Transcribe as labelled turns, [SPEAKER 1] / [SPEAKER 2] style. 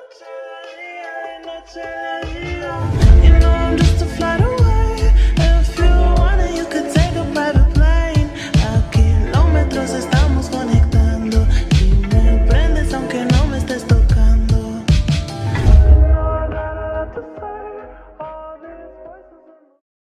[SPEAKER 1] noche, ay, noche